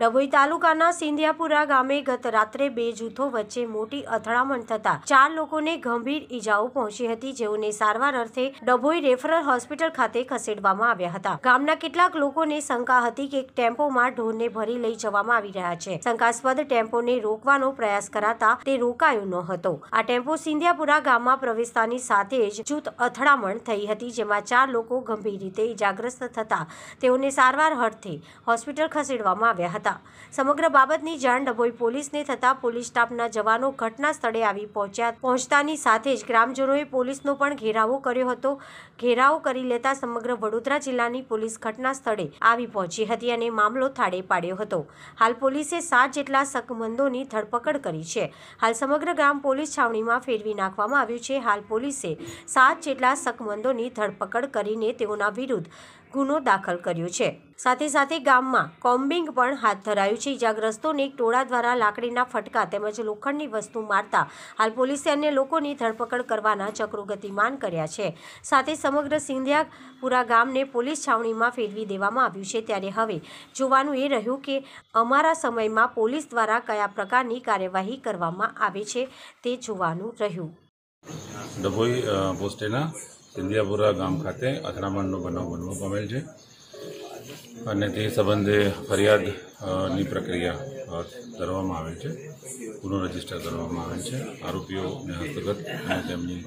ડભોઈ તાલુકાના સિંધિયાપુરા ગામે ગત રાત્રે બે જૂથો વચ્ચે મોટી અથડામણ થતા ચાર લોકોને ગંભીર ઈજાઓ પહોંચી હતી, જેઓને સારવાર અર્થે ડભોઈ રેફરલ હોસ્પિટલ ખાતે ખસેડવામાં આવ્યા હતા. ગામના કેટલાક લોકોને શંકા હતી કે ટેમ્પોમાં ઢોરને ભરી લઈ જવામાં આવી રહ્યા છે. શંકાસ્પદ ટેમ્પોને રોકવાનો પ્રયાસ કરાતા તે રોકાયો ન હતો. આ ટેમ્પો સિંધિયાપુરા ગામમાં પ્રવેશતાની સાથે જ જૂથ અથડામણ થઈ હતી, જેમાં ચાર લોકો ગંભીર રીતે ઈજાગ્રસ્ત થતા તેઓને સારવાર અર્થે હોસ્પિટલ ખસેડવામાં આવ્યા હતા. સમગ્ર બાબતની જાણ ડભોઈ પોલીસને થતાં પોલીસ સ્ટાફના જવાનો ઘટના સ્થળે આવી પહોંચ્યા. પહોંચતાની સાથે જ ગ્રામજનોએ પોલીસનો પણ ઘેરાવો કર્યો હતો. ઘેરાવો કરી લેતા સમગ્ર વડોદરા જિલ્લાની પોલીસ ઘટના સ્થળે આવી પહોંચી હતી અને મામલો થાળે પાડ્યો હતો. હાલ પોલીસે સાત જેટલા શકમંદોની ધરપકડ કરી છે. હાલ સમગ્ર ગામ પોલીસ છાવણીમાં ફેરવી નાખવામાં આવ્યું છે. હાલ પોલીસે સાત જેટલા શકમંદોની ધરપકડ કરીને તેઓના વિરુદ્ધ ગુનો દાખલ કર્યો છે. સાથે સાથે ગામમાં કોમ્બિંગ પણ હાથ ધરાયું છે. ઇજાગ્રસ્તોને ટોળા દ્વારા લાકડીના ફટકા તેમજ લોખંડની વસ્તુ મારતા હાલ પોલીસે અન્ય લોકોની ધરપકડ કરવાના ચક્રો ગતિમાન કર્યા છે. સાથે સમગ્ર સિંધિયાપુરા ગામને પોલીસ છાવણીમાં ફેરવી દેવામાં આવ્યું છે. ત્યારે હવે જોવાનું એ રહ્યું કે અમારા સમયમાં પોલીસ દ્વારા કયા પ્રકારની કાર્યવાહી કરવામાં આવે છે તે જોવાનું રહ્યું. ડભોઈ પોસ્ટેના સિંધિયાપુરા ગામ ખાતે અથડામણનો બનાવ બનવો પામેલ છે. અને તે સંબંધે ફરિયાદની પ્રક્રિયા કરવામાં આવેલ છે. ગુનો રજિસ્ટર કરવામાં આવેલ છે. આરોપીઓને હસ્તગત અને તેમની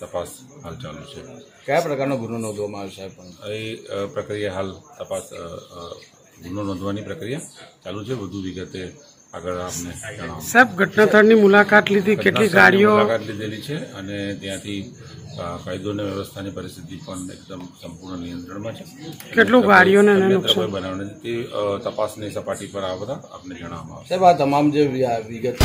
તપાસ હાલ ચાલુ છે. કયા પ્રકારનો ગુનો નોંધવામાં આવ્યો સાહેબ? પણ એ પ્રક્રિયા હાલ તપાસ ગુનો નોંધવાની પ્રક્રિયા ચાલુ છે. વધુ વિગતે આગળ આપને સાહેબ ઘટના સ્થળની મુલાકાત લીધી. કેટલી ગાડીઓ મુલાકાત લીધેલી છે અને ત્યાંથી કાયદો અને વ્યવસ્થાની પરિસ્થિતિ પણ એકદમ સંપૂર્ણ નિયંત્રણમાં છે. કેટલું ગાડીઓને નુકસાન? તે તપાસની સપાટી પર આવતા આપને જણાવવામાં આવશે. સાહેબ આ તમામ જે વિગત